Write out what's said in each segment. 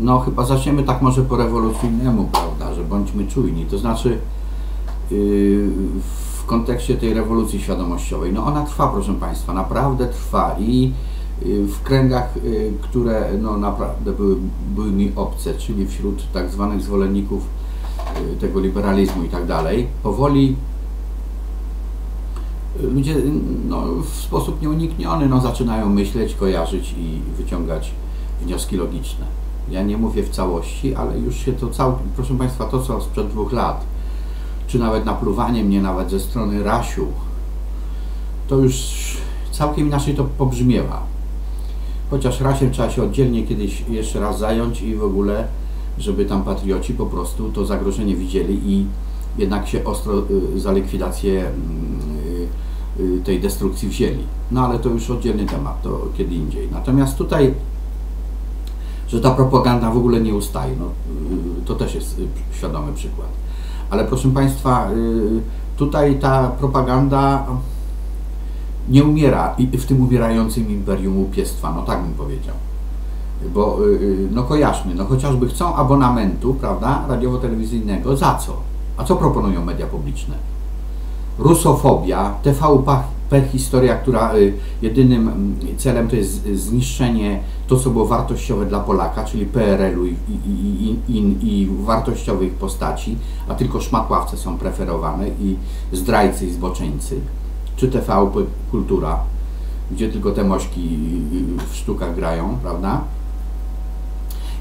no chyba zaczniemy tak może po rewolucyjnemu, prawda, że bądźmy czujni. To znaczy yy, w kontekście tej rewolucji świadomościowej, no ona trwa, proszę Państwa, naprawdę trwa i yy, w kręgach, yy, które no naprawdę były, były mi obce, czyli wśród tak zwanych zwolenników tego liberalizmu i tak dalej, powoli ludzie no, w sposób nieunikniony no, zaczynają myśleć, kojarzyć i wyciągać wnioski logiczne. Ja nie mówię w całości, ale już się to całkiem, proszę Państwa, to co sprzed dwóch lat, czy nawet napluwanie mnie nawet ze strony Rasiu, to już całkiem inaczej to pobrzmiewa. Chociaż Rasiem trzeba się oddzielnie kiedyś jeszcze raz zająć i w ogóle, żeby tam patrioci po prostu to zagrożenie widzieli i jednak się ostro y, za likwidację mm, y, tej destrukcji wzięli. No ale to już oddzielny temat, to kiedy indziej. Natomiast tutaj, że ta propaganda w ogóle nie ustaje, no, y, to też jest świadomy przykład. Ale proszę Państwa, tutaj ta propaganda nie umiera i w tym umierającym imperium łupiestwa, no tak bym powiedział. Bo, no kojarzmy, no chociażby chcą abonamentu, prawda, radiowo-telewizyjnego, za co? A co proponują media publiczne? Rusofobia, TVP historia, która y, jedynym mm, celem to jest zniszczenie to, co było wartościowe dla Polaka, czyli PRL-u i, i, i, i, wartościowych postaci, a tylko szmatławce są preferowane i zdrajcy i zboczeńcy. Czy TVP Kultura, gdzie tylko te mośki w sztukach grają, prawda?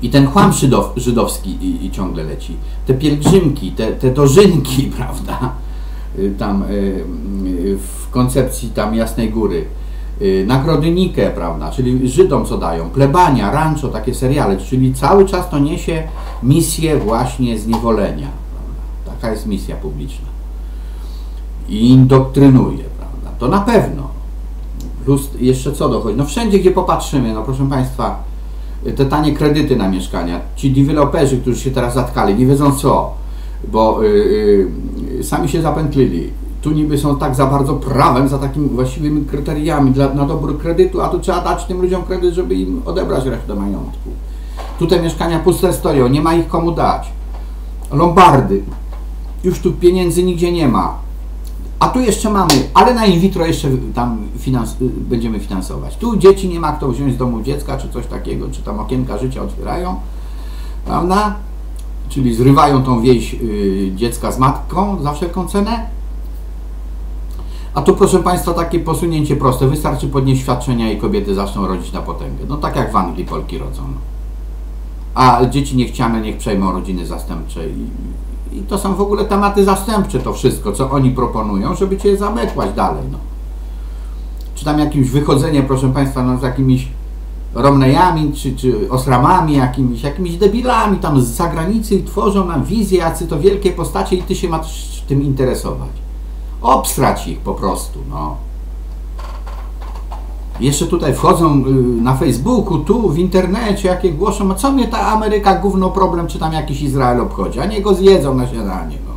I ten chłam żydow, żydowski i, ciągle leci. Te pielgrzymki, te, te dożynki, prawda, y, tam y, y, w koncepcji tam Jasnej Góry, nagrody Nike, prawda, czyli Żydom co dają, plebania, rancho, takie seriale, czyli cały czas to niesie misję właśnie zniewolenia. Prawda? Taka jest misja publiczna. I indoktrynuje, prawda. To na pewno. Plus jeszcze co dochodzi? No wszędzie, gdzie popatrzymy, no proszę Państwa, te tanie kredyty na mieszkania. Ci deweloperzy, którzy się teraz zatkali, nie wiedzą co, bo y, y, sami się zapętlili. Tu niby są tak za bardzo prawem, za takimi właściwymi kryteriami dla, na dobór kredytu, a tu trzeba dać tym ludziom kredyt, żeby im odebrać resztę majątku. Tutaj mieszkania puste stoją, nie ma ich komu dać. Lombardy. Już tu pieniędzy nigdzie nie ma. A tu jeszcze mamy, ale na in vitro jeszcze tam finans, będziemy finansować. Tu dzieci nie ma kto wziąć z domu dziecka, czy coś takiego, czy tam okienka życia otwierają, prawda? Czyli zrywają tą wieś y, dziecka z matką za wszelką cenę. A tu proszę Państwa takie posunięcie proste. Wystarczy podnieść świadczenia i kobiety zaczną rodzić na potęgę. No tak jak w Anglii Polki rodzą. No. A dzieci niechciane niech przejmą rodziny zastępcze i, i to są w ogóle tematy zastępcze, to wszystko, co oni proponują, żeby Cię zamykłać dalej. No. Czy tam jakimś wychodzenie, proszę Państwa, no, z jakimiś Romneyami, czy, czy Osramami, jakimiś, jakimiś debilami tam z zagranicy i tworzą nam wizję, jacy to wielkie postacie i Ty się masz tym interesować. Obstrać ich po prostu, no. Jeszcze tutaj wchodzą y, na Facebooku, tu w internecie, jakie głoszą, a co mnie ta Ameryka gówno problem, czy tam jakiś Izrael obchodzi, a nie go zjedzą na śniadanie. No.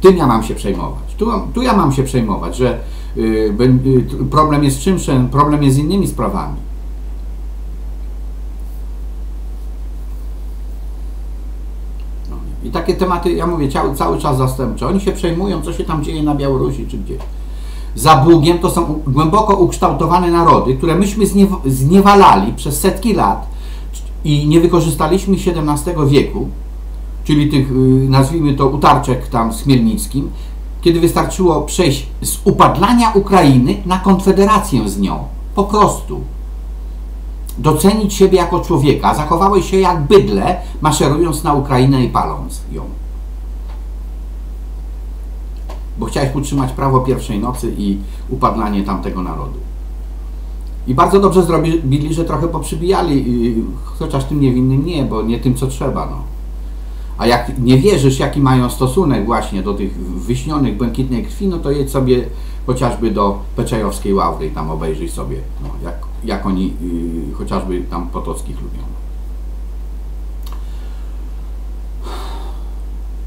Tym ja mam się przejmować. Tu, tu ja mam się przejmować, że y, y, problem jest czymś, problem jest z innymi sprawami. No. I takie tematy, ja mówię, cały, cały czas zastępcze. Oni się przejmują, co się tam dzieje na Białorusi czy gdzieś za Bugiem to są głęboko ukształtowane narody, które myśmy zniewalali przez setki lat i nie wykorzystaliśmy XVII wieku, czyli tych, y, nazwijmy to, utarczek tam z Chmielnickim, kiedy wystarczyło przejść z upadlania Ukrainy na konfederację z nią. Po prostu. Docenić siebie jako człowieka. Zachowałeś się jak bydle, maszerując na Ukrainę i paląc ją bo chciałeś utrzymać prawo pierwszej nocy i upadlanie tamtego narodu. I bardzo dobrze zrobili, że trochę poprzybijali, chociaż tym niewinnym nie, bo nie tym, co trzeba. No. A jak nie wierzysz, jaki mają stosunek właśnie do tych wyśnionych błękitnej krwi, no to jedź sobie chociażby do Peczejowskiej Ławry i tam obejrzyj sobie, no, jak, jak oni yy, chociażby tam Potockich lubią.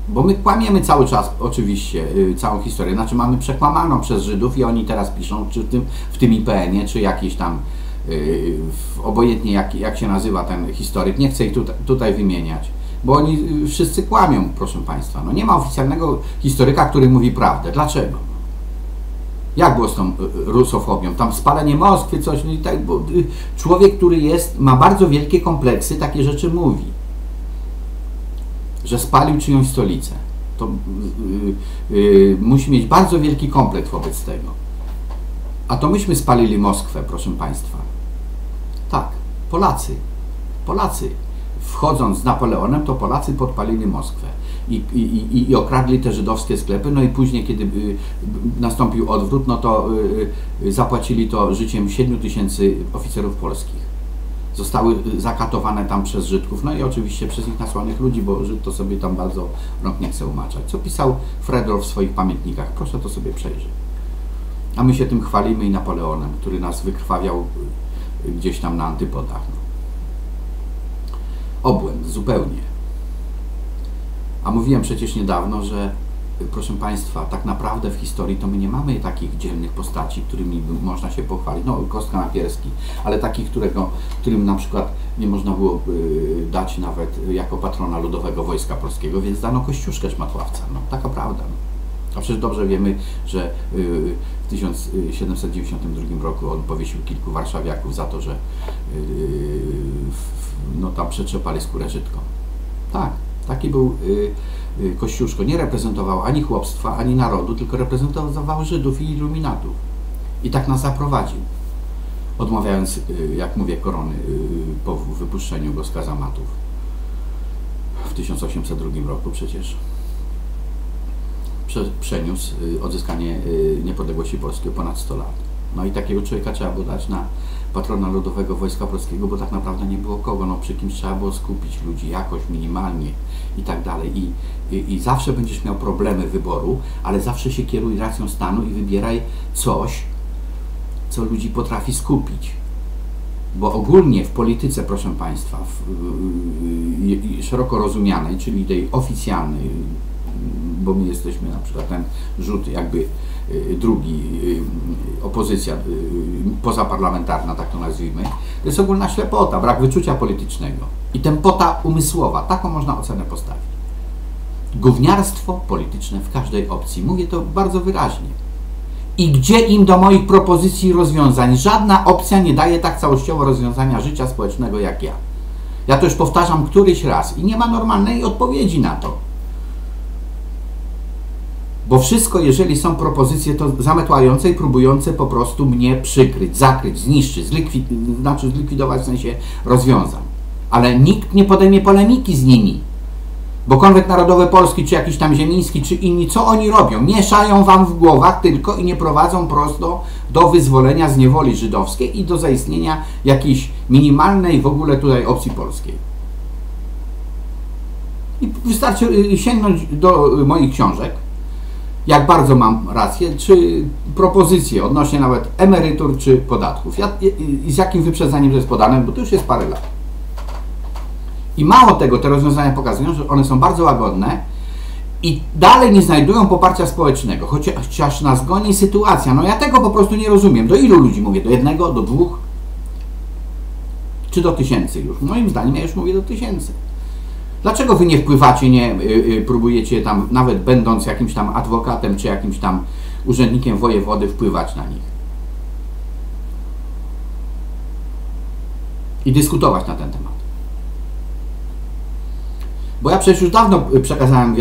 Bo my kłamiemy cały czas, oczywiście, yy, całą historię. Znaczy mamy przekłamaną przez Żydów i oni teraz piszą, czy w tym, w tym IPN-ie, czy jakiś tam obojętnie jak, jak się nazywa ten historyk, nie chcę ich tutaj, tutaj wymieniać, bo oni wszyscy kłamią, proszę Państwa. No nie ma oficjalnego historyka, który mówi prawdę. Dlaczego? Jak było z tą rusofobią? Tam spalenie Moskwy, coś, no i tak, bo człowiek, który jest, ma bardzo wielkie kompleksy, takie rzeczy mówi. Że spalił czyjąś stolicę. To yy, yy, musi mieć bardzo wielki kompleks wobec tego. A to myśmy spalili Moskwę, proszę Państwa. Tak, Polacy. Polacy. Wchodząc z Napoleonem, to Polacy podpalili Moskwę. I, i, i okradli te żydowskie sklepy, no i później, kiedy y, nastąpił odwrót, no to y, zapłacili to życiem 7 tysięcy oficerów polskich. Zostały zakatowane tam przez Żydków, no i oczywiście przez ich nasłanych ludzi, bo Żyd to sobie tam bardzo rąk nie chce umaczać. Co pisał Fredro w swoich pamiętnikach? Proszę to sobie przejrzeć. A my się tym chwalimy i Napoleonem, który nas wykrwawiał gdzieś tam na antypodach. No. Obłęd, zupełnie. A mówiłem przecież niedawno, że proszę Państwa, tak naprawdę w historii to my nie mamy takich dzielnych postaci, którymi można się pochwalić. No, Kostka Napierski, ale takich, którego, którym na przykład nie można było dać nawet jako patrona Ludowego Wojska Polskiego, więc dano Kościuszkę Szmatławca. No, taka prawda. A przecież dobrze wiemy, że y, w 1792 roku on powiesił kilku warszawiaków za to, że y, no, tam przetrzepali skórę Żydkom. Tak, taki był y, Kościuszko. Nie reprezentował ani chłopstwa, ani narodu, tylko reprezentował Żydów i iluminatów. I tak nas zaprowadził. Odmawiając, jak mówię, korony po wypuszczeniu go z kazamatów w 1802 roku przecież przeniósł y, odzyskanie y, niepodległości Polski o ponad 100 lat. No i takiego człowieka trzeba było dać na patrona Ludowego Wojska Polskiego, bo tak naprawdę nie było kogo. No przy kimś trzeba było skupić ludzi jakoś minimalnie i tak dalej. I, i, I zawsze będziesz miał problemy wyboru, ale zawsze się kieruj racją stanu i wybieraj coś, co ludzi potrafi skupić. Bo ogólnie w polityce, proszę Państwa, w, w, w, szeroko rozumianej, czyli tej oficjalnej, bo my jesteśmy na przykład ten rzut jakby y, drugi, y, opozycja y, pozaparlamentarna, tak to nazwijmy, to jest ogólna ślepota, brak wyczucia politycznego i tempota umysłowa, taką można ocenę postawić. Gówniarstwo polityczne w każdej opcji, mówię to bardzo wyraźnie. I gdzie im do moich propozycji rozwiązań? Żadna opcja nie daje tak całościowo rozwiązania życia społecznego jak ja. Ja to już powtarzam któryś raz i nie ma normalnej odpowiedzi na to. Bo wszystko, jeżeli są propozycje to zametłające i próbujące po prostu mnie przykryć, zakryć, zniszczyć, zlikwid znaczy zlikwidować w sensie rozwiązań. Ale nikt nie podejmie polemiki z nimi. Bo Konwent Narodowy Polski, czy jakiś tam Ziemiński, czy inni, co oni robią? Mieszają wam w głowach tylko i nie prowadzą prosto do wyzwolenia z niewoli żydowskiej i do zaistnienia jakiejś minimalnej w ogóle tutaj opcji polskiej. I wystarczy y, sięgnąć do moich książek, jak bardzo mam rację, czy propozycje odnośnie nawet emerytur czy podatków. Ja, i, z jakim wyprzedzeniem to jest podane, bo to już jest parę lat. I mało tego, te rozwiązania pokazują, że one są bardzo łagodne i dalej nie znajdują poparcia społecznego, chociaż nas goni sytuacja. No ja tego po prostu nie rozumiem. Do ilu ludzi mówię? Do jednego, do dwóch? Czy do tysięcy już? Moim zdaniem ja już mówię do tysięcy. Dlaczego wy nie wpływacie, nie y, y, próbujecie tam, nawet będąc jakimś tam adwokatem czy jakimś tam urzędnikiem wojewody, wpływać na nich? I dyskutować na ten temat. Bo ja przecież już dawno przekazałem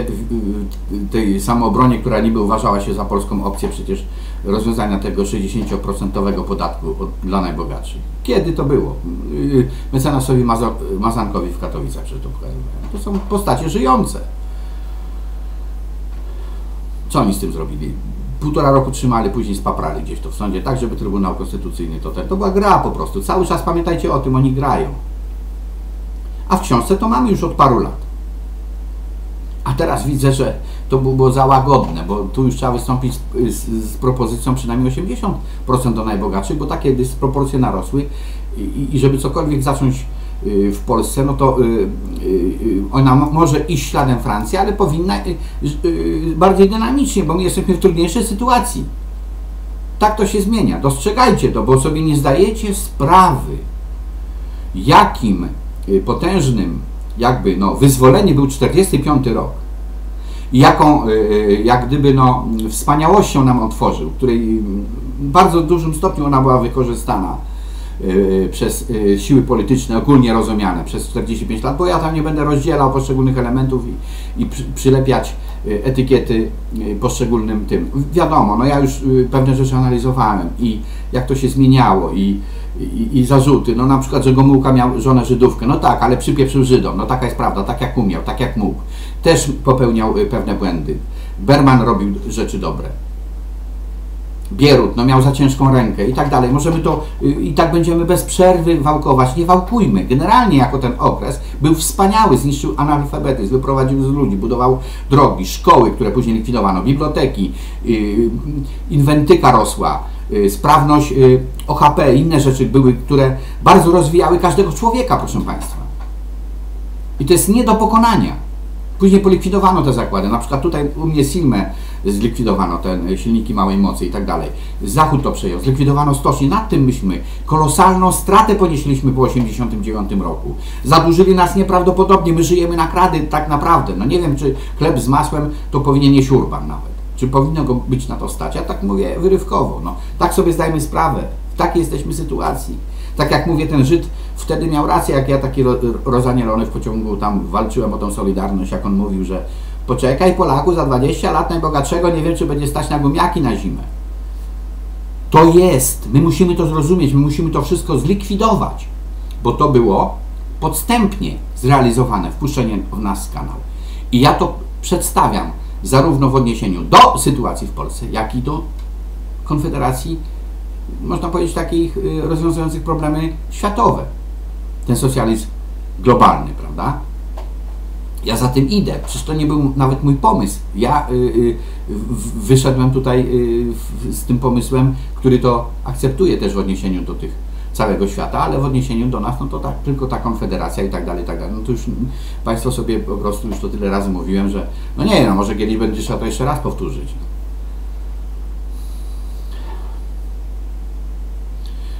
tej samoobronie, która niby uważała się za polską opcję, przecież rozwiązania tego 60% podatku dla najbogatszych. Kiedy to było? Y, mecenasowi Mazankowi w Katowicach przecież to pokazywałem. To są postacie żyjące. Co oni z tym zrobili? Półtora roku trzymali, później spaprali gdzieś to w sądzie, tak żeby Trybunał Konstytucyjny to ten. To była gra po prostu. Cały czas pamiętajcie o tym, oni grają. A w książce to mamy już od paru lat. A teraz widzę, że to było za łagodne, bo tu już trzeba wystąpić z, z, z propozycją przynajmniej 80% do najbogatszych, bo takie dysproporcje narosły i, i żeby cokolwiek zacząć y, w Polsce, no to y, y, ona może iść śladem Francji, ale powinna bardziej dynamicznie, bo my jesteśmy w trudniejszej sytuacji. Tak to się zmienia. Dostrzegajcie to, bo sobie nie zdajecie sprawy, jakim potężnym jakby no, wyzwolenie był 45 rok i jaką y, jak gdyby no, wspaniałością nam otworzył, której w bardzo dużym stopniu ona była wykorzystana Y, przez siły polityczne ogólnie rozumiane przez 45 lat, bo ja tam nie będę rozdzielał poszczególnych elementów i, i przylepiać etykiety poszczególnym tym. Wiadomo, no ja już pewne rzeczy analizowałem i jak to się zmieniało i, i, i zarzuty, no na przykład, że Gomułka miał żonę Żydówkę, no tak, ale przypieprzył Żydom, no taka jest prawda, tak jak umiał, tak jak mógł. Też popełniał pewne błędy. Berman robił rzeczy dobre. Bierut, no miał za ciężką rękę i tak dalej. Możemy to y, i tak będziemy bez przerwy wałkować. Nie wałkujmy. Generalnie jako ten okres był wspaniały, zniszczył analfabetyzm, wyprowadził z ludzi, budował drogi, szkoły, które później likwidowano, biblioteki, y, inwentyka rosła, y, sprawność OHP, inne rzeczy były, które bardzo rozwijały każdego człowieka, proszę Państwa. I to jest nie do pokonania. Później polikwidowano te zakłady. Na przykład tutaj u mnie Silmę zlikwidowano, te silniki małej mocy i tak dalej. Zachód to przejął. Zlikwidowano stocznie. Nad tym myśmy kolosalną stratę ponieśliśmy po 1989 roku. Zadłużyli nas nieprawdopodobnie. My żyjemy na krady tak naprawdę. No nie wiem, czy chleb z masłem to powinien jeść urban nawet. Czy powinno go być na to stać? Ja tak mówię wyrywkowo. No, tak sobie zdajemy sprawę. W takiej jesteśmy sytuacji. Tak jak mówię, ten Żyd wtedy miał rację, jak ja taki rozanielony w pociągu tam walczyłem o tą solidarność, jak on mówił, że poczekaj Polaku, za 20 lat najbogatszego nie wiem, czy będzie stać na gumiaki na zimę. To jest, my musimy to zrozumieć, my musimy to wszystko zlikwidować, bo to było podstępnie zrealizowane wpuszczenie w nas kanał. I ja to przedstawiam zarówno w odniesieniu do sytuacji w Polsce, jak i do Konfederacji można powiedzieć, takich y, rozwiązujących problemy światowe. Ten socjalizm globalny, prawda? Ja za tym idę. Przecież to nie był nawet mój pomysł. Ja y, y, wyszedłem tutaj y, z tym pomysłem, który to akceptuje też w odniesieniu do tych całego świata, ale w odniesieniu do nas, no to tak, tylko ta konfederacja i tak dalej, i tak dalej. No to już Państwo sobie po prostu już to tyle razy mówiłem, że no nie, no może kiedyś będzie trzeba to jeszcze raz powtórzyć.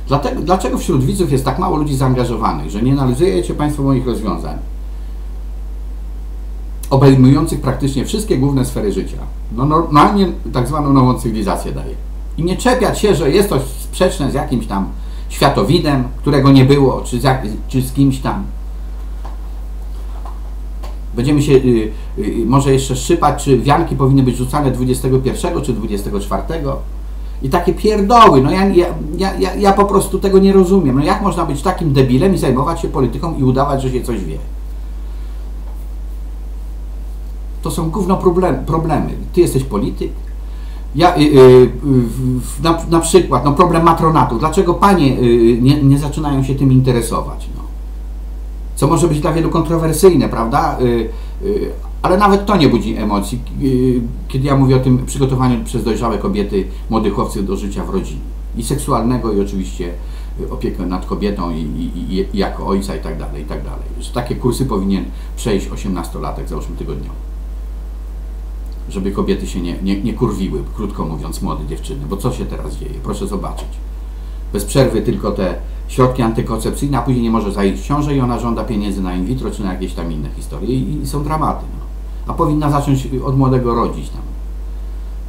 Dlatego, dlaczego wśród widzów jest tak mało ludzi zaangażowanych, że nie analizujecie Państwo moich rozwiązań obejmujących praktycznie wszystkie główne sfery życia? No normalnie tak zwaną nową cywilizację daje. I nie czepiać się, że jest to sprzeczne z jakimś tam światowidem, którego nie było, czy z, czy z kimś tam. Będziemy się y, y, może jeszcze szczypać, czy wianki powinny być rzucane 21 czy 24 i takie pierdoły. No ja, ja, ja, ja po prostu tego nie rozumiem. No jak można być takim debilem i zajmować się polityką i udawać, że się coś wie? To są gówno problem, problemy. Ty jesteś polityk. Ja, yy, yy, na, na, przykład no problem matronatu. Dlaczego panie yy, nie, nie zaczynają się tym interesować? No? Co może być dla wielu kontrowersyjne, prawda? Y, y, ale nawet to nie budzi emocji, y, kiedy ja mówię o tym przygotowaniu przez dojrzałe kobiety, młodych chłopców do życia w rodzinie. I seksualnego, i oczywiście y, opiekę nad kobietą i, i, i jako ojca i tak dalej, i tak dalej. Że takie kursy powinien przejść 18-latek, załóżmy tygodniowo. Żeby kobiety się nie, nie, nie kurwiły, krótko mówiąc, młode dziewczyny. Bo co się teraz dzieje? Proszę zobaczyć. Bez przerwy tylko te środki antykoncepcyjne, a później nie może zajść w ciążę i ona żąda pieniędzy na in vitro czy na jakieś tam inne historie i, i są dramaty. No a powinna zacząć od młodego rodzić tam.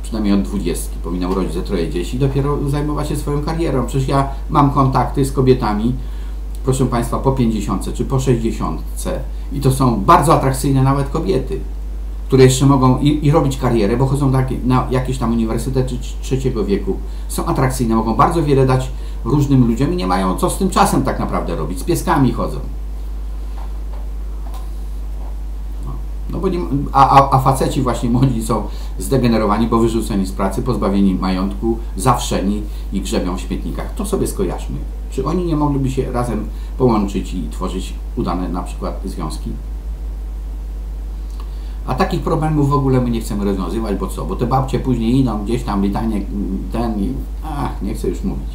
Przynajmniej od dwudziestki. Powinna urodzić ze troje dzieci i dopiero zajmować się swoją karierą. Przecież ja mam kontakty z kobietami, proszę Państwa, po 50 czy po 60 i to są bardzo atrakcyjne nawet kobiety, które jeszcze mogą i, i robić karierę, bo chodzą na, na jakieś tam uniwersytety trzeciego wieku. Są atrakcyjne, mogą bardzo wiele dać różnym ludziom i nie mają co z tym czasem tak naprawdę robić. Z pieskami chodzą. No bo nie, a, a, a faceci właśnie młodzi są zdegenerowani, bo wyrzuceni z pracy, pozbawieni majątku, zawszeni i grzebią w śmietnikach. To sobie skojarzmy. Czy oni nie mogliby się razem połączyć i tworzyć udane na przykład związki? A takich problemów w ogóle my nie chcemy rozwiązywać, bo co? Bo te babcie później idą gdzieś tam litanie ten i ach, nie chcę już mówić.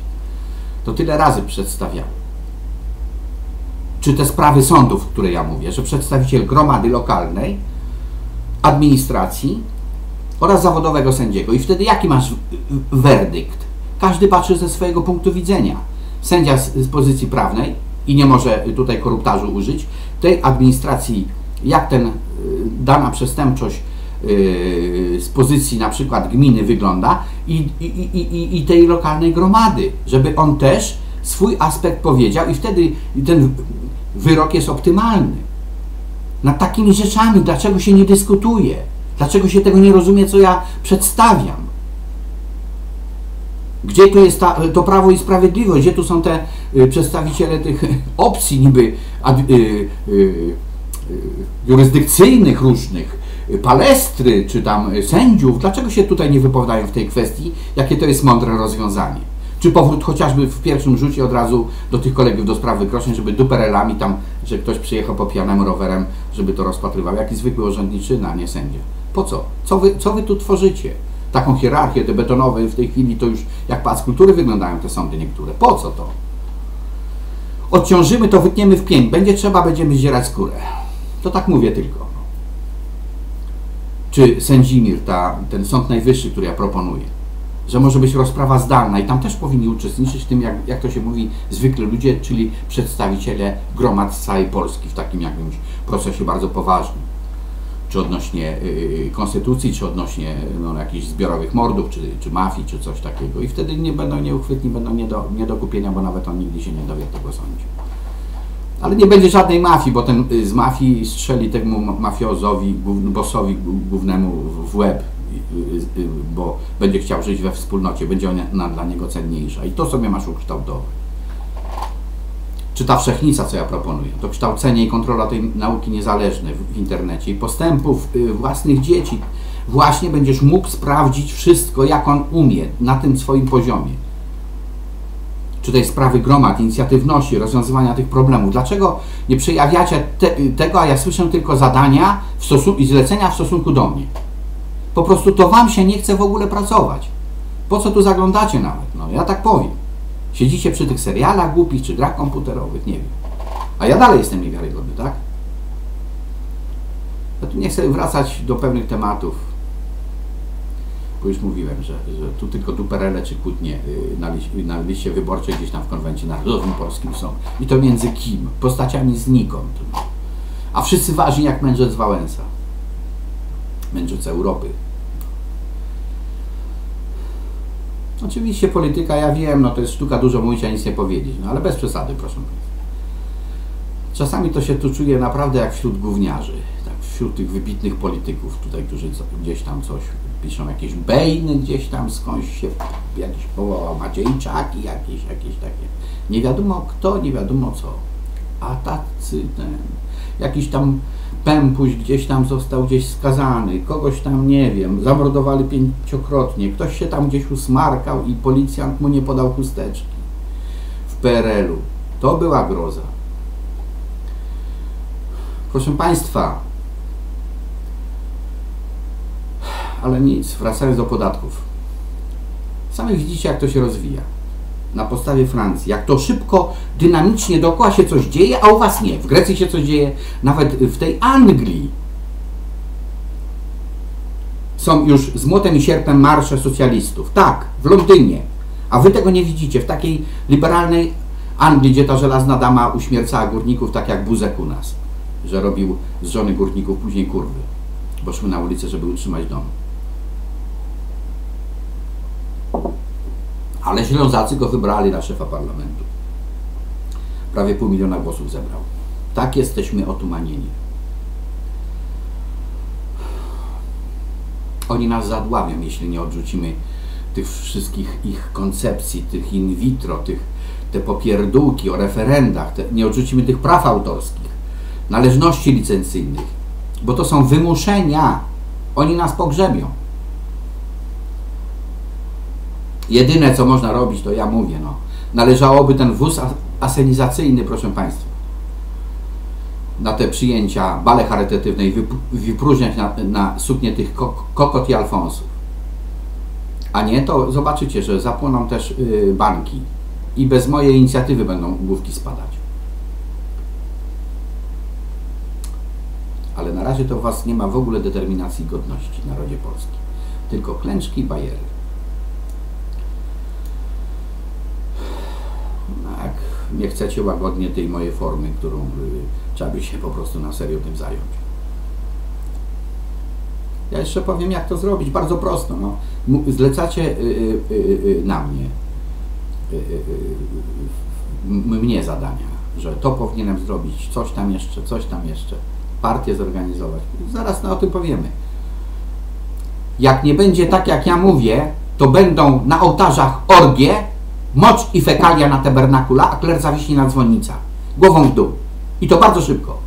To tyle razy przedstawiałem czy te sprawy sądów, które ja mówię, że przedstawiciel gromady lokalnej, administracji oraz zawodowego sędziego. I wtedy jaki masz werdykt? Każdy patrzy ze swojego punktu widzenia. Sędzia z, z pozycji prawnej i nie może tutaj koruptarzu użyć, tej administracji, jak ten y, dana przestępczość y, z pozycji na przykład gminy wygląda i, i, i, i tej lokalnej gromady, żeby on też swój aspekt powiedział i wtedy ten wyrok jest optymalny. Nad takimi rzeczami, dlaczego się nie dyskutuje? Dlaczego się tego nie rozumie, co ja przedstawiam? Gdzie tu jest ta, to prawo i sprawiedliwość? Gdzie tu są te y, przedstawiciele tych opcji niby y, y, jurysdykcyjnych różnych, palestry czy tam sędziów? Dlaczego się tutaj nie wypowiadają w tej kwestii? Jakie to jest mądre rozwiązanie? Czy powrót chociażby w pierwszym rzucie od razu do tych kolegów do spraw wykroczeń, żeby duperelami tam, że ktoś przyjechał po pijanemu rowerem, żeby to rozpatrywał. Jaki zwykły urzędniczyna, nie sędzia. Po co? Co wy, co wy tu tworzycie? Taką hierarchię, te betonowe w tej chwili to już jak pac kultury wyglądają te sądy niektóre. Po co to? Odciążymy to, wytniemy w pięć. Będzie trzeba, będziemy zdzierać skórę. To tak mówię tylko. Czy Sędzimir, ta, ten Sąd Najwyższy, który ja proponuję, że może być rozprawa zdalna i tam też powinni uczestniczyć w tym, jak, jak to się mówi, zwykle ludzie, czyli przedstawiciele gromad całej Polski w takim jakimś procesie bardzo poważnym. Czy odnośnie y, konstytucji, czy odnośnie no, jakichś zbiorowych mordów, czy, czy mafii, czy coś takiego. I wtedy nie będą nieuchwytni, będą nie do, nie do kupienia, bo nawet on nigdy się nie dowie tego sądzi. Ale nie będzie żadnej mafii, bo ten y, z mafii strzeli temu mafiozowi, bossowi głównemu w łeb Y, y, bo będzie chciał żyć we wspólnocie, będzie ona dla niego cenniejsza. I to sobie masz ukształtować. Czy ta wszechnica, co ja proponuję, to kształcenie i kontrola tej nauki niezależnej w, internecie i postępów własnych dzieci, właśnie będziesz mógł sprawdzić wszystko, jak on umie na tym swoim poziomie. Czy tej sprawy gromad, inicjatywności, rozwiązywania tych problemów. Dlaczego nie przejawiacie te, tego, a ja słyszę tylko zadania i zlecenia w stosunku do mnie? Po prostu to Wam się nie chce w ogóle pracować. Po co tu zaglądacie nawet? No ja tak powiem. Siedzicie przy tych serialach głupich czy grach komputerowych, nie wiem. A ja dalej jestem niewiarygodny, tak? Ja tu nie chcę wracać do pewnych tematów, bo już mówiłem, że, że tu tylko duperele czy kłótnie y, na, liście, na liście wyborczej gdzieś tam w konwencie narodowym polskim są. I to między kim? Postaciami znikąd. A wszyscy ważni jak mędrzec Wałęsa mędrzec Europy. Oczywiście polityka, ja wiem, no to jest sztuka dużo mówić, a nic nie powiedzieć, no ale bez przesady, proszę Państwa. Czasami to się tu czuje naprawdę jak wśród gówniarzy, tak, wśród tych wybitnych polityków tutaj, którzy gdzieś tam coś piszą, jakieś bejny gdzieś tam skądś się jakiś powołał Maciejczaki, jakieś, jakieś takie, nie wiadomo kto, nie wiadomo co, a tacy ten, jakiś tam Pępuś gdzieś tam został gdzieś skazany, kogoś tam nie wiem, zamordowali pięciokrotnie, ktoś się tam gdzieś usmarkał i policjant mu nie podał chusteczki w PRL-u. To była groza. Proszę Państwa, ale nic, wracając do podatków. Sami widzicie, jak to się rozwija na podstawie Francji. Jak to szybko, dynamicznie dookoła się coś dzieje, a u Was nie. W Grecji się coś dzieje, nawet w tej Anglii są już z młotem i sierpem marsze socjalistów. Tak, w Londynie. A Wy tego nie widzicie. W takiej liberalnej Anglii, gdzie ta żelazna dama uśmiercała górników, tak jak Buzek u nas, że robił z żony górników później kurwy, bo szły na ulicę, żeby utrzymać dom. Ale Ślązacy go wybrali na szefa parlamentu. Prawie pół miliona głosów zebrał. Tak jesteśmy otumanieni. Oni nas zadławią, jeśli nie odrzucimy tych wszystkich ich koncepcji, tych in vitro, tych, te popierdółki o referendach, te, nie odrzucimy tych praw autorskich, należności licencyjnych, bo to są wymuszenia. Oni nas pogrzebią. Jedyne, co można robić, to ja mówię, no. Należałoby ten wóz asenizacyjny, proszę Państwa, na te przyjęcia bale charytatywnej wypróżniać na, na suknię tych kokot i alfonsów. A nie, to zobaczycie, że zapłoną też yy, banki i bez mojej inicjatywy będą główki spadać. Ale na razie to u Was nie ma w ogóle determinacji godności w narodzie polskim. Tylko klęczki i bajery. Nie chcecie łagodnie tej mojej formy, którą y, trzeba by się po prostu na serio tym zająć. Ja jeszcze powiem, jak to zrobić. Bardzo prosto. No. Zlecacie y, y, y, na mnie, mnie zadania, że to powinienem zrobić, coś tam jeszcze, coś tam jeszcze, partię zorganizować. Zaraz no, o tym powiemy. Jak nie będzie tak, jak ja mówię, to będą na ołtarzach orgie, mocz i fekalia na tabernakula, a kler zawiśnie na dzwonnica. Głową w dół. I to bardzo szybko.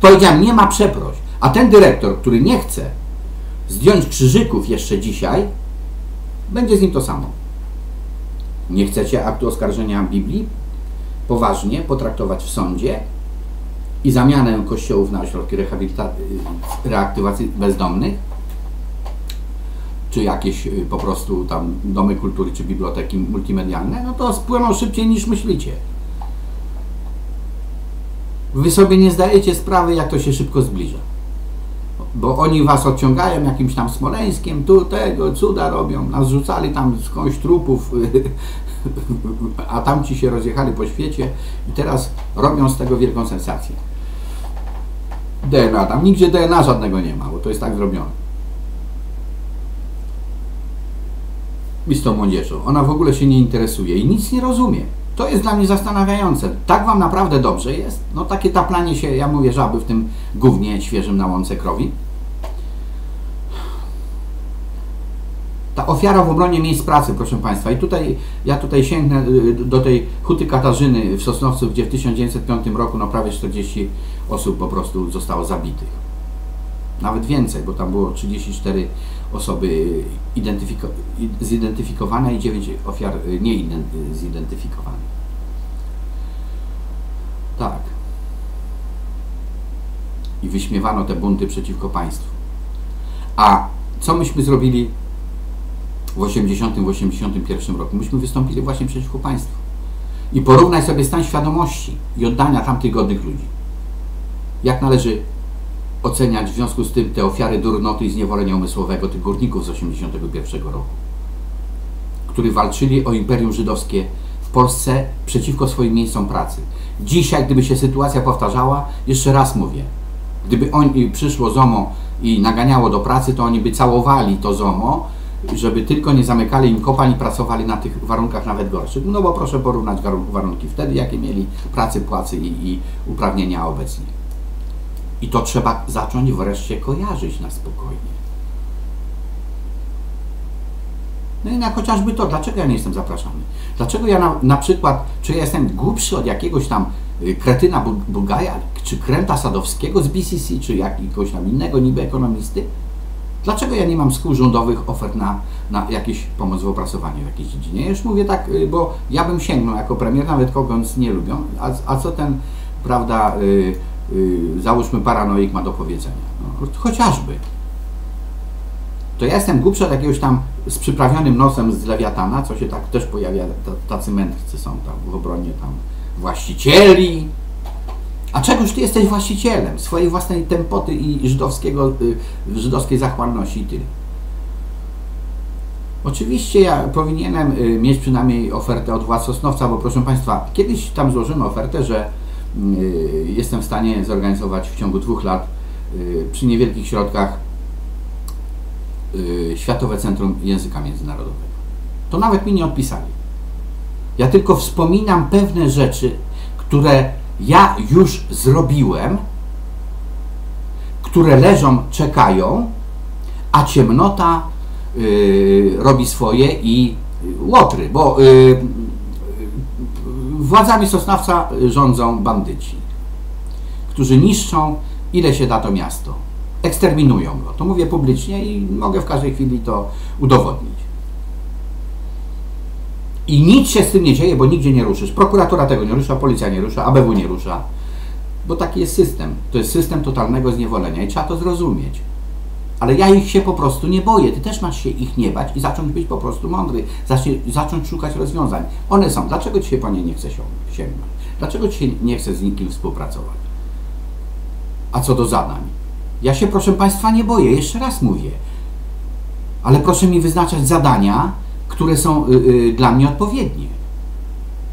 Powiedziałem, nie ma przeproś. A ten dyrektor, który nie chce zdjąć krzyżyków jeszcze dzisiaj, będzie z nim to samo. Nie chcecie aktu oskarżenia Biblii poważnie potraktować w sądzie i zamianę kościołów na ośrodki reaktywacji bezdomnych, czy jakieś y, po prostu tam domy kultury, czy biblioteki multimedialne, no to spłyną szybciej niż myślicie. Wy sobie nie zdajecie sprawy, jak to się szybko zbliża bo oni was odciągają jakimś tam Smoleńskiem, tu tego, cuda robią, nas rzucali tam skądś trupów, a tamci się rozjechali po świecie i teraz robią z tego wielką sensację. DNA, tam nigdzie DNA żadnego nie ma, bo to jest tak zrobione. I z tą młodzieżą. Ona w ogóle się nie interesuje i nic nie rozumie. To jest dla mnie zastanawiające. Tak wam naprawdę dobrze jest? No takie taplanie się, ja mówię, żaby w tym gównie świeżym na łące krowi. Ta ofiara w obronie miejsc pracy, proszę Państwa. I tutaj ja tutaj sięgnę y, do tej huty Katarzyny w Sosnowcu, gdzie w 1905 roku no, prawie 40 osób po prostu zostało zabitych. Nawet więcej, bo tam było 34 osoby zidentyfikowane i 9 ofiar y, niezidentyfikowanych. Tak. I wyśmiewano te bunty przeciwko państwu. A co myśmy zrobili w 80-81 roku? Myśmy wystąpili właśnie przeciwko państwu. I porównaj sobie stan świadomości i oddania tamtych godnych ludzi. Jak należy oceniać w związku z tym te ofiary durnoty i zniewolenia umysłowego tych górników z 81 roku, którzy walczyli o Imperium Żydowskie w Polsce przeciwko swoim miejscom pracy. Dzisiaj, gdyby się sytuacja powtarzała, jeszcze raz mówię, gdyby oni przyszło ZOMO i naganiało do pracy, to oni by całowali to ZOMO, żeby tylko nie zamykali im kopalń i pracowali na tych warunkach nawet gorszych. No bo proszę porównać warunki wtedy, jakie mieli pracy, płacy i, i uprawnienia obecnie. I to trzeba zacząć wreszcie kojarzyć na spokojnie. No i na chociażby to, dlaczego ja nie jestem zapraszany? Dlaczego ja na, na przykład, czy ja jestem głupszy od jakiegoś tam y, kretyna Bugaja, czy Kręta Sadowskiego z BCC, czy jakiegoś tam innego niby ekonomisty? Dlaczego ja nie mam współrządowych ofert na, na pomoc w opracowaniu w jakiejś dziedzinie? Już mówię tak, y, bo ja bym sięgnął jako premier, nawet kogoś nie lubią, a, a co ten, prawda, yy, załóżmy paranoik ma do powiedzenia? No, chociażby. To ja jestem głupszy od jakiegoś tam z przyprawionym nosem z lewiatana, co się tak też pojawia, tacy mędrcy są tam w obronie tam właścicieli, a czegoż ty jesteś właścicielem? Swojej własnej tempoty i żydowskiego, y, żydowskiej zachłanności tyle. Oczywiście ja powinienem y, mieć przynajmniej ofertę od władz Sosnowca, bo proszę Państwa, kiedyś tam złożymy ofertę, że y, jestem w stanie zorganizować w ciągu dwóch lat przy niewielkich środkach Światowe Centrum Języka Międzynarodowego. To nawet mi nie odpisali. Ja tylko wspominam pewne rzeczy, które ja już zrobiłem, które leżą, czekają, a ciemnota y, robi swoje i łotry, bo y, władzami Sosnawca rządzą bandyci, którzy niszczą ile się da to miasto. Eksterminują go. To mówię publicznie i mogę w każdej chwili to udowodnić. I nic się z tym nie dzieje, bo nigdzie nie ruszysz. Prokuratura tego nie rusza, policja nie rusza, ABW nie rusza. Bo taki jest system. To jest system totalnego zniewolenia i trzeba to zrozumieć. Ale ja ich się po prostu nie boję. Ty też masz się ich nie bać i zacząć być po prostu mądry. Zacznie, zacząć szukać rozwiązań. One są. Dlaczego Ci się po nie chce sięgnąć? Dlaczego Ci się nie chce z nikim współpracować? A co do zadań? Ja się, proszę Państwa, nie boję. Jeszcze raz mówię. Ale proszę mi wyznaczać zadania, które są y, y, dla mnie odpowiednie.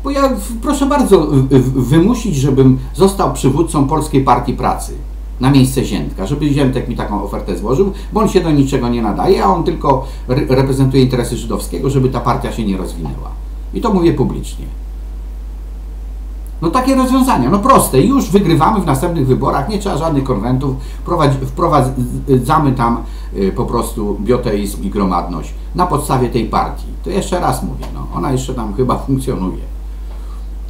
Bo ja, proszę bardzo, wymusić, żebym został przywódcą Polskiej Partii Pracy na miejsce Ziętka, żeby Ziętek mi taką ofertę złożył, bo on się do niczego nie nadaje, a on tylko re- reprezentuje interesy żydowskiego, żeby ta partia się nie rozwinęła. I to mówię publicznie. No takie rozwiązania, no proste, już wygrywamy w następnych wyborach, nie trzeba żadnych konwentów, wprowadzamy tam y, po prostu bioteizm i gromadność na podstawie tej partii. To jeszcze raz mówię, no, ona jeszcze tam chyba funkcjonuje.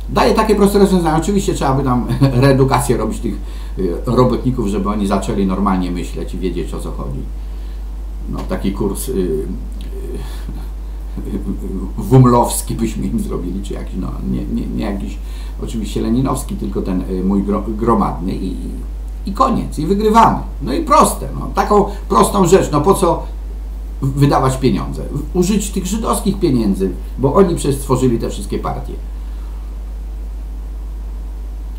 Daje takie proste rozwiązania. Oczywiście trzeba by tam reedukację robić tych y, robotników, żeby oni zaczęli normalnie myśleć i wiedzieć o co chodzi. No taki kurs y, y, wumlowski byśmy im zrobili, czy jakiś, no nie, nie, nie jakiś oczywiście leninowski, tylko ten mój gro, gromadny i, i koniec, i wygrywamy. No i proste, no, taką prostą rzecz, no po co wydawać pieniądze? Użyć tych żydowskich pieniędzy, bo oni przecież stworzyli te wszystkie partie.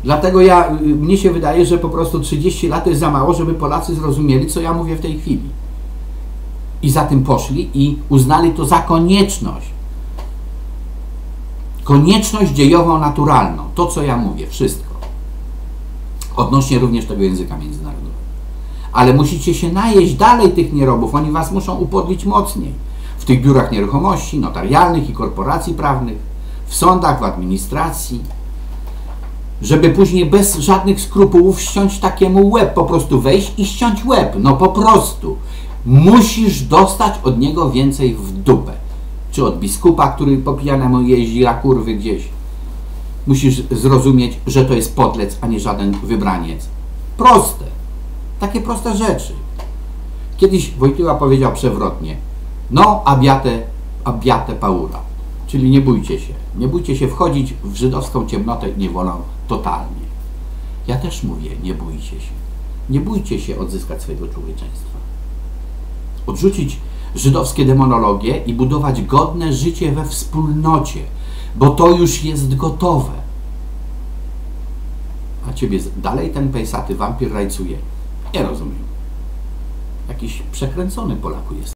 Dlatego ja, y, mnie się wydaje, że po prostu 30 lat to jest za mało, żeby Polacy zrozumieli, co ja mówię w tej chwili. I za tym poszli i uznali to za konieczność. Konieczność dziejową, naturalną. To, co ja mówię, wszystko. Odnośnie również tego języka międzynarodowego. Ale musicie się najeść dalej tych nierobów. Oni was muszą upodlić mocniej. W tych biurach nieruchomości, notarialnych i korporacji prawnych, w sądach, w administracji żeby później bez żadnych skrupułów ściąć takiemu łeb, po prostu wejść i ściąć łeb, no po prostu. Musisz dostać od niego więcej w dupę. Czy od biskupa, który po pijanemu jeździ na kurwy gdzieś. Musisz zrozumieć, że to jest podlec, a nie żaden wybraniec. Proste. Takie proste rzeczy. Kiedyś Wojtyła powiedział przewrotnie, no abiate, abiate paura. Czyli nie bójcie się. Nie bójcie się wchodzić w żydowską ciemnotę i niewolę totalnie. Ja też mówię, nie bójcie się. Nie bójcie się odzyskać swojego człowieczeństwa. Odrzucić żydowskie demonologie i budować godne życie we wspólnocie, bo to już jest gotowe. A ciebie dalej ten pejsaty wampir rajcuje. Nie rozumiem. Jakiś przekręcony Polaku jest.